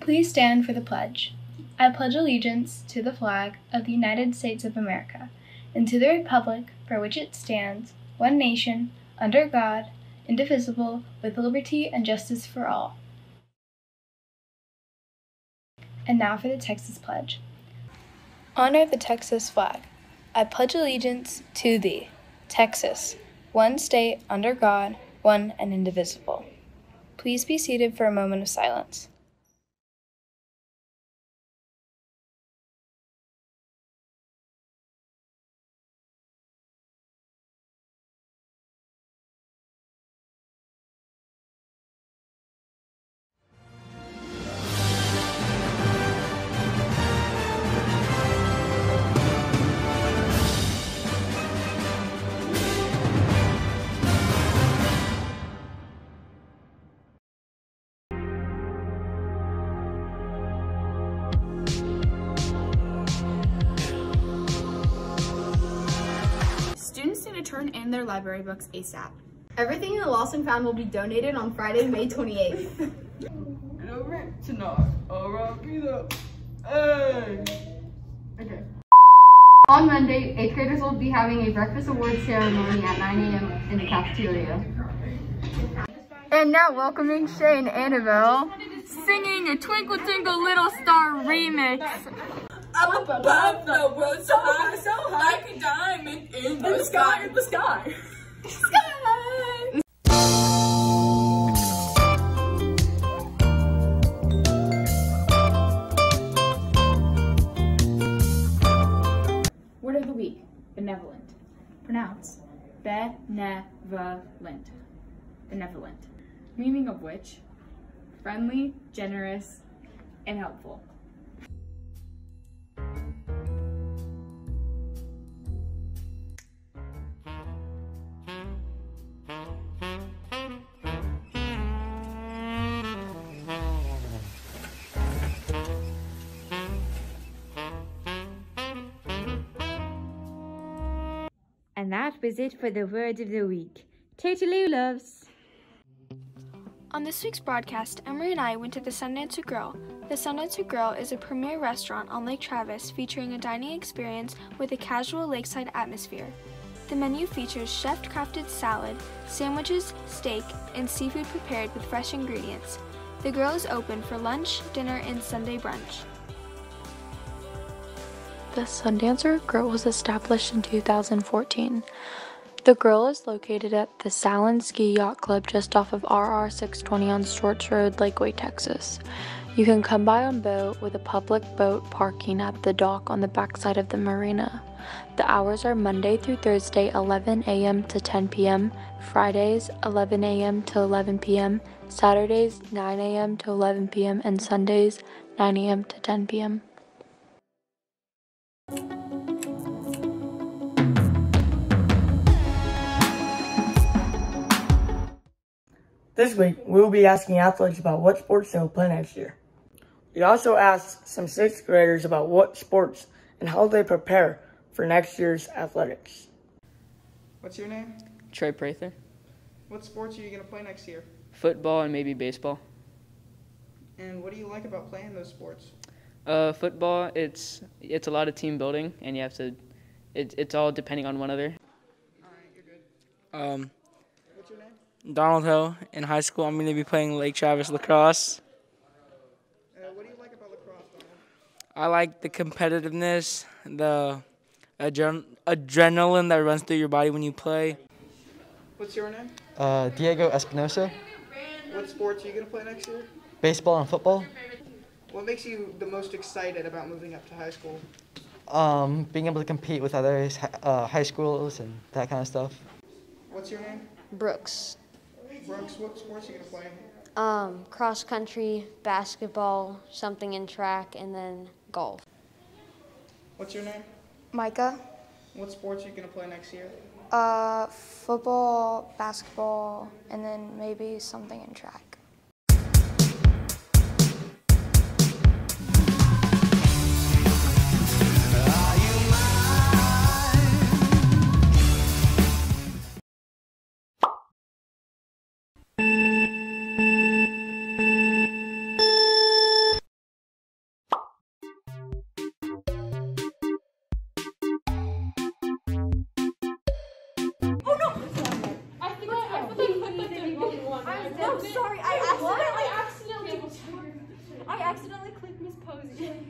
Please stand for the pledge. I pledge allegiance to the flag of the United States of America and to the republic for which it stands, one nation, under God, indivisible, with liberty and justice for all. And now for the Texas Pledge. Honor the Texas flag. I pledge allegiance to thee, Texas, one state under God, one and indivisible. Please be seated for a moment of silence. Turn in their library books ASAP. Everything in the Lost and Found will be donated on Friday, May 28th. Okay. On Monday, 8th graders will be having a breakfast awards ceremony at 9 a.m. in the cafeteria. And now welcoming Shay and Annabelle, singing a Twinkle Twinkle Little Star remix. Up above the world, so high, so high, like a diamond in the sky, in the sky. Sky! Word of the week, benevolent. Pronounce benevolent. Benevolent. Meaning of which, friendly, generous, and helpful. And that was it for the word of the week. Totaloo loves. On this week's broadcast, Emery and I went to the Sundancer Grill. The Sundancer Grill is a premier restaurant on Lake Travis featuring a dining experience with a casual lakeside atmosphere. The menu features chef crafted salad, sandwiches, steak, and seafood prepared with fresh ingredients. The grill is open for lunch, dinner, and Sunday brunch. The Sundancer Grill was established in 2014. The grill is located at the Salon Ski Yacht Club just off of RR 620 on Storch Road, Lakeway, Texas. You can come by on boat with a public boat parking at the dock on the backside of the marina. The hours are Monday through Thursday 11 a.m. to 10 p.m., Fridays 11 a.m. to 11 p.m., Saturdays 9 a.m. to 11 p.m., and Sundays 9 a.m. to 10 p.m. This week, we will be asking athletes about what sports they will play next year. We also asked some sixth graders about what sports and how they prepare for next year's athletics. What's your name? Trey Prather. What sports are you going to play next year? Football and maybe baseball. And what do you like about playing those sports? Uh, football, it's it's a lot of team building, and you have to. It, it's all depending on one another. All right, you're good. Um, What's your name? Donald Hill. In high school, I'm going to be playing Lake Travis lacrosse. Uh, what do you like about lacrosse, Donald? I like the competitiveness, the adren- adrenaline that runs through your body when you play. What's your name? Uh, Diego Espinosa, What sports are you going to play next year? baseball and football. What makes you the most excited about moving up to high school? Um, being able to compete with other uh, high schools and that kind of stuff. What's your name? Brooks. Brooks, what sports are you going to play? Um, cross country, basketball, something in track, and then golf. What's your name? Micah. What sports are you going to play next year? Uh, football, basketball, and then maybe something in track. guys. No, sorry, I accidentally. I accidentally clicked Miss Posey.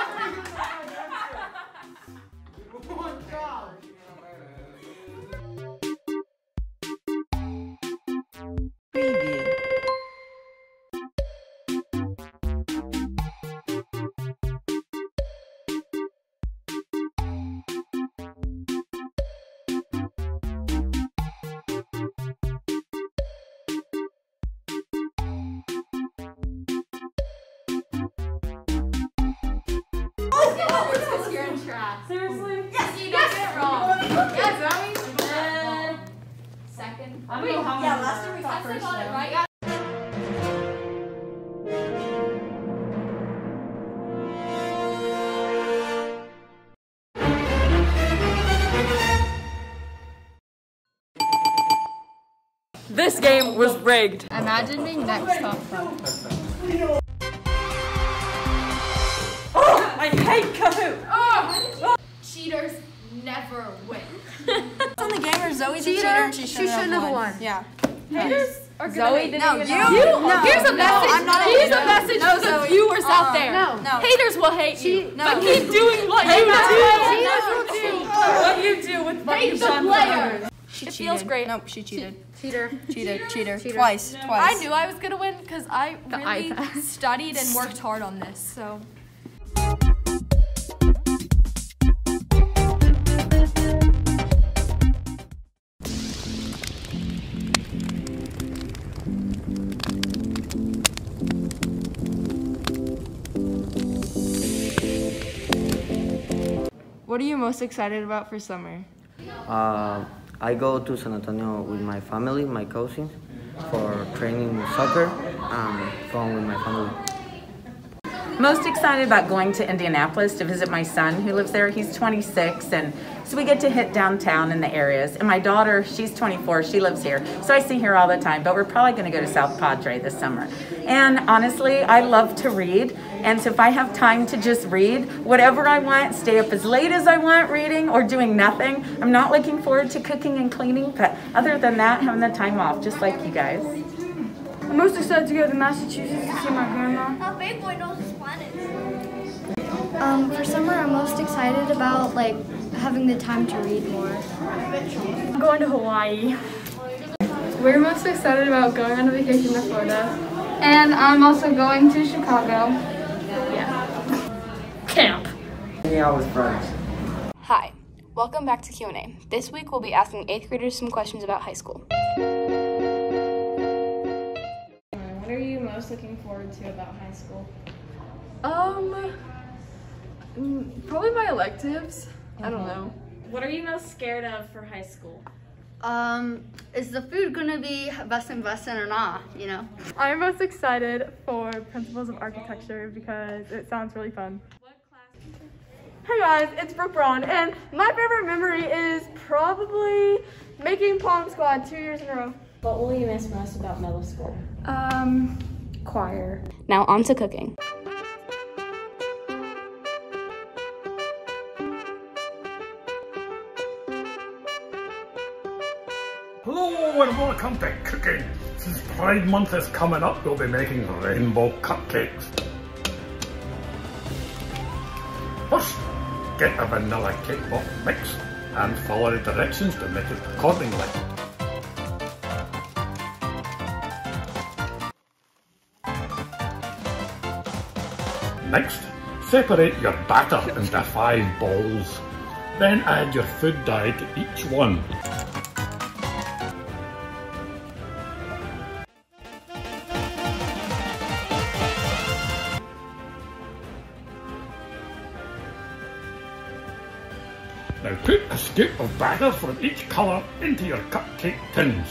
Seriously? Mm. Yes, you got it wrong. Yes, Zoe. Uh, second. I don't know how yeah, last were. time we got first. got it though. right. This game was rigged. Imagine being next top five. I hate Kahoot. Oh! Cheaters never win. on the game or Zoe's Cheater, a cheater and she she shouldn't, shouldn't have won. Yeah. Haters are gonna Zoe didn't No, you- You. no, here's a no, message. I'm not here's a message No, to the Zoe. viewers out Uh-uh. there. No. No. Haters will hate you. No. But keep doing what you do. Haters will do. What you do with Hate the Sean player. She It cheated. feels great. Nope, she cheated. Cheater. Cheated. Cheater. Cheater. Twice. Twice. I knew I was gonna win because I really studied and worked hard on this. So What are you most excited about for summer? Uh, I go to San Antonio with my family, my cousins, for training soccer and fun with my family. Most excited about going to Indianapolis to visit my son who lives there. He's 26 and so we get to hit downtown in the areas. And my daughter, she's 24, she lives here. So I see her all the time, but we're probably going to go to South Padre this summer. And honestly, I love to read. And so if I have time to just read whatever I want, stay up as late as I want reading or doing nothing, I'm not looking forward to cooking and cleaning, but other than that, having the time off, just like you guys. I'm most excited to go to Massachusetts to see my grandma. Um, for summer, I'm most excited about like having the time to read more. I'm going to Hawaii. We're most excited about going on a vacation to Florida. And I'm also going to Chicago. Yeah. Camp. Yeah, I was friends. Hi, welcome back to Q&A. This week we'll be asking 8th graders some questions about high school. What are you most looking forward to about high school? Um, mm, probably my electives. I don't know. What are you most scared of for high school? Um, is the food gonna be bussin' bussin' or not, you know? I'm most excited for Principles of Architecture because it sounds really fun. Hey guys, it's Brooke Braun, and my favorite memory is probably making Pom Squad two years in a row. What will you miss most about middle school? Um, choir. Now on to cooking. Hello and welcome to cooking. Since Pride Month is coming up, we'll be making rainbow cupcakes. First, get a vanilla cake pop mix and follow the directions to make it accordingly. Next, separate your batter into five balls. Then add your food dye to each one. A scoop of batter from each colour into your cupcake tins.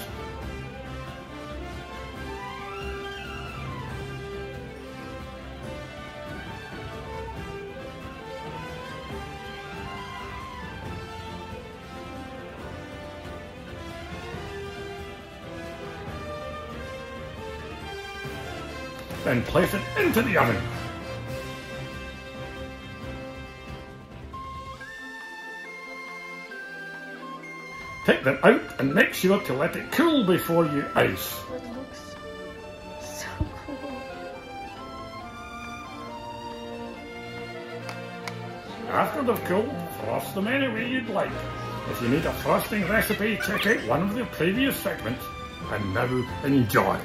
Then place it into the oven. Take them out and make sure to let it cool before you ice. It looks so cool. After they're cooled, frost them any way you'd like. If you need a frosting recipe, check out one of the previous segments. And now, enjoy.